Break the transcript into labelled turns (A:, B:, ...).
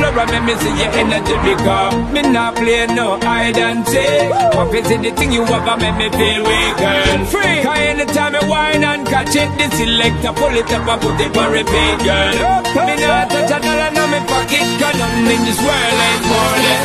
A: club and make me see your energy because me not play no hide and seek. What is it the thing you ever make me feel weak girl? free? Cause anytime I whine and catch it, the selector pull it up and put it on repeat, girl. Me not touch a dollar in my pocket, cause nothing in this world